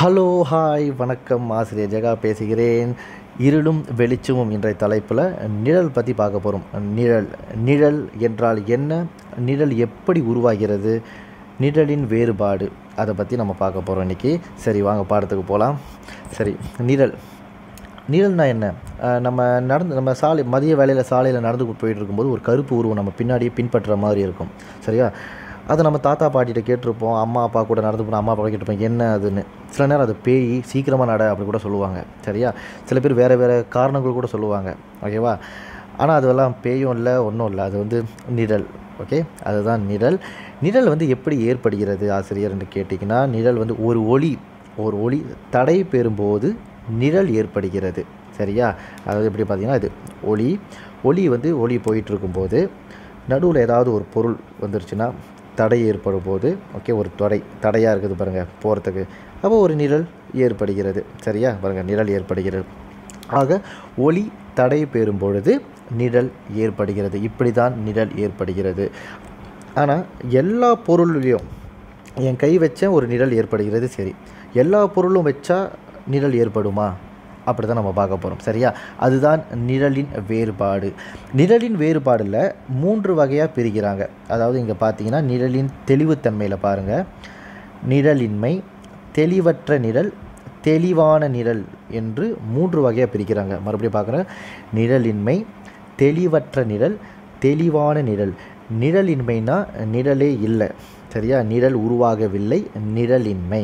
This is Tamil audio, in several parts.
ஹலோ ஹாய் வணக்கம் ஆசிரியர் ஜெகா பேசுகிறேன். இருளும் வெளிச்சமும் என்ற தலைப்பில் நிழல் பற்றி பார்க்க போகிறோம் நிழல் நிழல் என்றால் என்ன? நிழல் எப்படி உருவாகிறது? நிழலின் வேறுபாடு அதை பற்றி நம்ம பார்க்க போகிறோம் இன்றைக்கி சரி வாங்க பாடத்துக்கு போகலாம் சரி நிழல். நிழல்னா என்ன? நம்ம நடந்து நம்ம சாலை மதிய வேலையில் சாலையில் நடந்து போயிட்டு இருக்கும்போது ஒரு கருப்பு உருவம் நம்ம பின்னாடியே பின்பற்றுற மாதிரி இருக்கும். சரியா? அது நம்ம தாத்தா பாட்டிகிட்ட கேட்டிருப்போம். அம்மா அப்பா கூட நடந்து போன அம்மா அப்பா கேட்டிருப்போம். என்ன அதுன்னு. சில நேரம் அது பேய் சீக்கிரமாக நட அப்படி கூட சொல்லுவாங்க. சரியா? சில பேர் வேறு வேறு காரணங்கள் கூட சொல்லுவாங்க. ஓகேவா ஆனால் அதுவெல்லாம் பேயும் இல்லை ஒன்றும் இல்லை. அது வந்து நிழல். ஓகே அதுதான் நிழல். நிழல் வந்து எப்படி ஏற்படுகிறது ஆசிரியர் என்று கேட்டிங்கன்னா நிழல் வந்து ஒரு ஒளி ஒரு ஒளி தடை பெறும்போது நிழல் ஏற்படுகிறது. சரியா? அதாவது எப்படி பார்த்தீங்கன்னா இது ஒளி. ஒளி வந்து ஒளி போயிட்டு இருக்கும்போது நடுவில் ஏதாவது ஒரு பொருள் வந்துருச்சுன்னா தடை ஏற்படும் போது ஓகே ஒரு தடை தடையாக இருக்குது பாருங்கள் போகிறதுக்கு அப்போ ஒரு நிழல் ஏற்படுகிறது சரியா? பாருங்கள் நிழல் ஏற்படுகிறது. ஆக ஒளி தடை பெறும் பொழுது நிழல் ஏற்படுகிறது. இப்படி தான் நிழல் ஏற்படுகிறது. ஆனால் எல்லா பொருள்லையும் என் கை வச்ச ஒரு நிழல் ஏற்படுகிறது சரி. எல்லா பொருளும் வச்சா நிழல் ஏற்படுமா? அப்படி தான் நம்ம பார்க்க போகிறோம் சரியா? அதுதான் நிழலின் வேறுபாடு. நிழலின் வேறுபாடில் மூன்று வகையாக பிரிக்கிறாங்க. அதாவது இங்கே பார்த்தீங்கன்னா நிழலின் தெளிவுத்தன்மையில் பாருங்கள் நிழலின்மை தெளிவற்ற நிழல் தெளிவான நிழல் என்று மூன்று வகையாக பிரிக்கிறாங்க. மறுபடியும் பார்க்குறேன் நிழலின்மை தெளிவற்ற நிழல் தெளிவான நிழல். நிழலின்மைனா நிழலே இல்லை. சரியா? நிழல் உருவாகவில்லை. நிழலின்மை.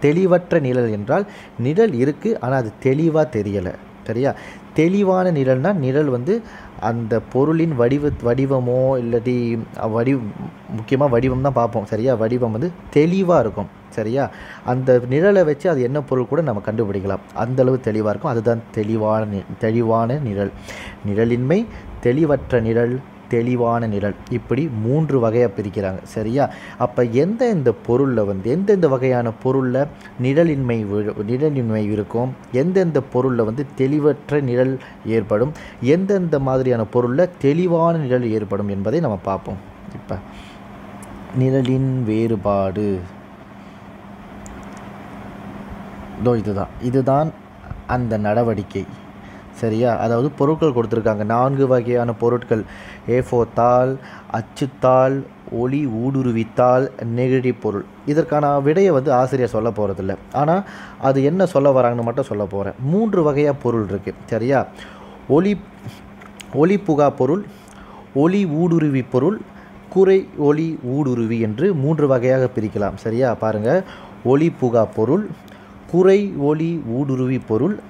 தெளிவற்ற நிழல் என்றால் நிழல் இருக்குது ஆனால் அது தெளிவாக தெரியலை. சரியா? தெளிவான நிழல்னால் நிழல் வந்து அந்த பொருளின் வடிவ வடிவமோ இல்லாட்டி வடி முக்கியமாக வடிவம் தான் பார்ப்போம். சரியா? வடிவம் வந்து தெளிவாக இருக்கும். சரியா? அந்த நிழலை வச்சு அது என்ன பொருள் கூட நம்ம கண்டுபிடிக்கலாம். அந்தளவு தெளிவாக இருக்கும். அதுதான் தெளிவான நி தெளிவான நிழல். நிழலின்மை தெளிவற்ற நிழல். தெளிவான நிழல். இப்படி மூன்று வகையாக பிரிக்கிறாங்க. சரியா? அப்போ எந்த இந்த பொருளில் வந்து எந்தெந்த வகையான பொருளில் நிழலின்மை விழு- நிழலின்மை இருக்கும்? எந்தெந்த பொருளில் வந்து தெளிவற்ற நிழல் ஏற்படும்? எந்தெந்த மாதிரியான பொருளில் தெளிவான நிழல் ஏற்படும் என்பதை நம்ம பார்ப்போம். இப்போ நிழலின் வேறுபாடு. இதோ இதுதான். இதுதான் அந்த நடவடிக்கை. சரியா? அதாவது பொருட்கள் கொடுத்துருக்காங்க. நான்கு வகையான பொருட்கள். ஏஃபோ தாள் அச்சுத்தாள் ஒளி ஊடுருவித்தாள் நெகிழி பொருள். இதற்கான விடையை வந்து ஆசிரியர் சொல்ல போகிறதில்ல ஆனால் அது என்ன சொல்ல வராங்கன்னு மட்டும் சொல்ல போகிறேன் மூன்று வகையாக பொருள் இருக்குது சரியா? ஒளி ஒளி புகா பொருள் ஒளி ஊடுருவி பொருள் குறை ஒளி ஊடுருவி என்று மூன்று வகையாக பிரிக்கலாம். சரியா? பாருங்கள் ஒளி புகா பொருள் குறை ஒளி ஊடுருவி பொருள்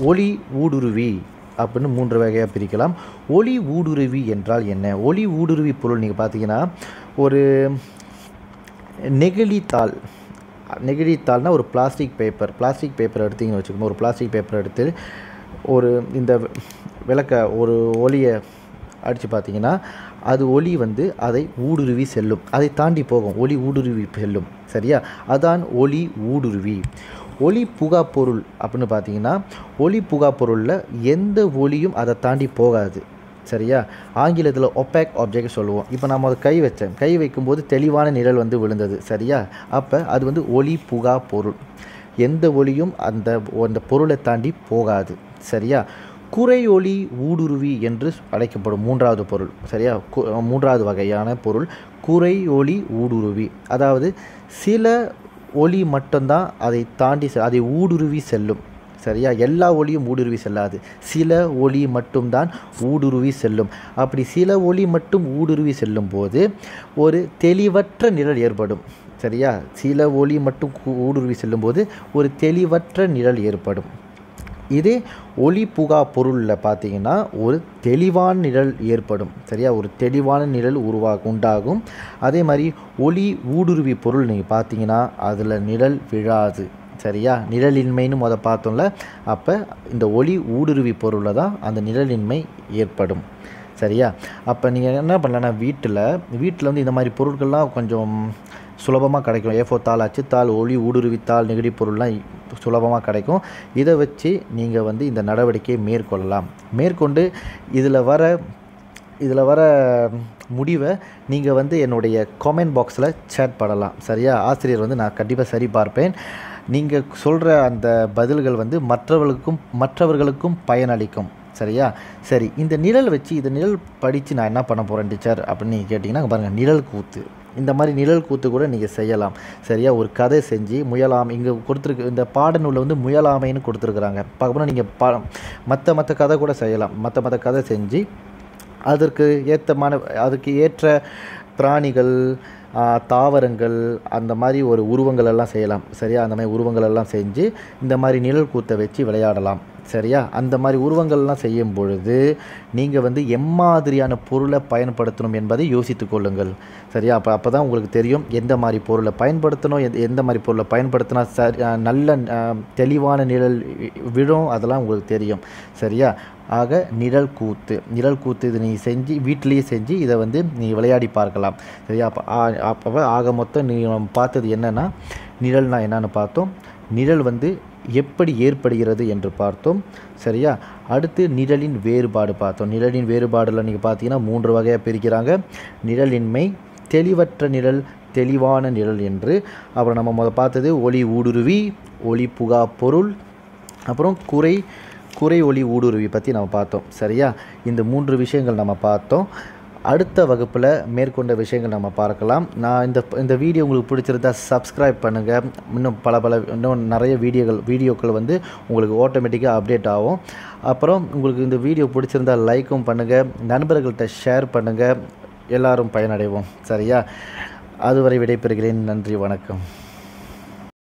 ஒளி ஊடுருவி அப்படின்னு மூன்று வகையாக பிரிக்கலாம். ஒளி ஊடுருவி என்றால் என்ன? ஒளி ஊடுருவி பொருள் நீங்கள் பார்த்தீங்கன்னா ஒரு நெகிழித்தாள் நெகிழித்தாள்னா ஒரு பிளாஸ்டிக் பேப்பர் பிளாஸ்டிக் பேப்பர் எடுத்தீங்கன்னு வச்சுக்கோங்க. ஒரு பிளாஸ்டிக் பேப்பர் எடுத்து ஒரு இந்த விளக்க ஒரு ஒளியை அடித்து பார்த்தீங்கன்னா அது ஒளி வந்து அதை ஊடுருவி செல்லும். அதை தாண்டி போகும். ஒளி ஊடுருவி செல்லும். சரியா? அதான் ஒளி ஊடுருவி. ஒளி புகா பொருள் அப்படின்னு பார்த்தீங்கன்னா ஒளி புகா பொருளில் எந்த ஒளியும் அதை தாண்டி போகாது. சரியா? ஆங்கிலத்தில் ஒப்பேக் ஆப்ஜெக்ட் சொல்லுவோம். இப்போ நம்ம அதை கை வச்சேன் கை வைக்கும்போது தெளிவான நிழல் வந்து விழுந்தது. சரியா? அப்போ அது வந்து ஒளி புகா பொருள் எந்த ஒளியும் அந்த அந்த பொருளை தாண்டி போகாது. சரியா? குறை ஒளி ஊடுருவி என்று அழைக்கப்படும் மூன்றாவது பொருள். சரியா? மூன்றாவது வகையான பொருள் குறை ஒளி ஊடுருவி. அதாவது சில ஒளி மட்டும்தான் அதை தாண்டி செ- அதை ஊடுருவி செல்லும். சரியா? எல்லா ஒளியும் ஊடுருவி செல்லாது. சில ஒளி மட்டும்தான் ஊடுருவி செல்லும். அப்படி சில ஒளி மட்டும் ஊடுருவி செல்லும் போது ஒரு தெளிவற்ற நிழல் ஏற்படும். சரியா? சில ஒளி மட்டும் ஊடுருவி செல்லும்போது ஒரு தெளிவற்ற நிழல் ஏற்படும். இதே ஒளி புகா பொருளில் பார்த்தீங்கன்னா ஒரு தெளிவான நிழல் ஏற்படும். சரியா? ஒரு தெளிவான நிழல் உருவா உண்டாகும். அதே மாதிரி ஒளி ஊடுருவி பொருள் நீங்கள் பார்த்தீங்கன்னா அதில் நிழல் விழாது. சரியா? நிழலின்மைன்னு முத பார்த்தோம்ல அப்போ இந்த ஒளி ஊடுருவி பொருளில் தான் அந்த நிழலின்மை ஏற்படும். சரியா? அப்போ நீங்கள் என்ன பண்ணலன்னா வீட்டில் வீட்டில் வந்து இந்த மாதிரி பொருட்கள்லாம் கொஞ்சம் சுலபமாக கிடைக்கும். ஏஃபோ தாள் அச்சுத்தாள் ஒளி ஊடுருவித்தாள் நெகிழி பொருள்லாம் சுலபமாக கிடைக்கும். இதை வச்சு நீங்கள் வந்து இந்த நடவடிக்கையை மேற்கொள்ளலாம். மேற்கொண்டு இதில் வர இதில் வர முடிவை நீங்கள் வந்து என்னுடைய கமெண்ட் பாக்ஸில் சேட் பண்ணலாம். சரியா? ஆசிரியர் வந்து நான் கண்டிப்பாக சரி பார்ப்பேன். நீங்கள் சொல்கிற அந்த பதில்கள் வந்து மற்றவர்களுக்கும் மற்றவர்களுக்கும் பயனளிக்கும். சரியா? சரி இந்த நிழல் வச்சு இந்த நிழல் படித்து நான் என்ன பண்ண போகிறேன் டீச்சர்? அப்படின்னு நீங்கள் கேட்டிங்கன்னா பாருங்கள் நிழல் கூத்து. இந்த மாதிரி நிழல் கூத்து கூட நீங்கள் செய்யலாம். சரியா? ஒரு கதை செஞ்சு முயலாம். இங்கே கொடுத்துருக்கு இந்த பாடநூலில் வந்து முயலாமைன்னு கொடுத்துருக்குறாங்க. பார்க்க போனால் நீங்கள் பா மற்ற மற்ற கதை கூட செய்யலாம். மற்ற மற்ற கதை செஞ்சு அதற்கு ஏற்றமான அதுக்கு ஏற்ற பிராணிகள் தாவரங்கள் அந்த மாதிரி ஒரு உருவங்கள் எல்லாம் செய்யலாம். சரியா? அந்த மாதிரி உருவங்கள் எல்லாம் செஞ்சு இந்த மாதிரி நிழல் கூத்தை வச்சு விளையாடலாம். சரியா? அந்த மாதிரி உருவங்கள்லாம் செய்யும் பொழுது நீங்கள் வந்து எம்மாதிரியான பொருளை பயன்படுத்தணும் என்பதை யோசித்து கொள்ளுங்கள். சரியா? அப்போ அப்போ தான் உங்களுக்கு தெரியும் எந்த மாதிரி பொருளை பயன்படுத்தணும் எந்த எந்த மாதிரி பொருளை பயன்படுத்தினா சரி நல்ல தெளிவான நிழல் விழும் அதெல்லாம் உங்களுக்கு தெரியும். சரியா? ஆக நிழல் கூத்து. நிழல் கூத்து இது நீ செஞ்சு வீட்டிலேயே செஞ்சு இதை வந்து நீ விளையாடி பார்க்கலாம். சரியா? அப்போ அப்போ ஆக மொத்தம் நீ பார்த்தது என்னென்னா நிழல்னா என்னென்னு பார்த்தோம். நிழல் வந்து எப்படி ஏற்படுகிறது என்று பார்த்தோம். சரியா? அடுத்து நிழலின் வேறுபாடு பார்த்தோம். நிழலின் வேறுபாடில் நீங்கள் பார்த்தீங்கன்னா மூன்று வகையாக பிரிக்கிறாங்க. நிழலின்மை தெளிவற்ற நிழல் தெளிவான நிழல் என்று. அப்புறம் நம்ம முத பார்த்தது ஒளி ஊடுருவி ஒளி புகா பொருள் அப்புறம் குறை குறை ஒளி ஊடுருவி பற்றி நம்ம பார்த்தோம். சரியா? இந்த மூன்று விஷயங்கள் நம்ம பார்த்தோம். அடுத்த வகுப்பில் மேற்கொண்ட விஷயங்கள் நம்ம பார்க்கலாம். நான் இந்த இந்த வீடியோ உங்களுக்கு பிடிச்சிருந்தா சப்ஸ்கிரைப் பண்ணுங்கள் இன்னும் பல பல இன்னும் நிறைய வீடியோகள் வீடியோக்கள் வந்து உங்களுக்கு ஆட்டோமேட்டிக்காக அப்டேட் ஆகும். அப்புறம் உங்களுக்கு இந்த வீடியோ பிடிச்சிருந்தா லைக்கும் பண்ணுங்கள் நண்பர்கள்ட்ட ஷேர் பண்ணுங்கள் எல்லாரும் பயனடைவோம். சரியா? அதுவரை விடைபெறுகிறேன். நன்றி வணக்கம்.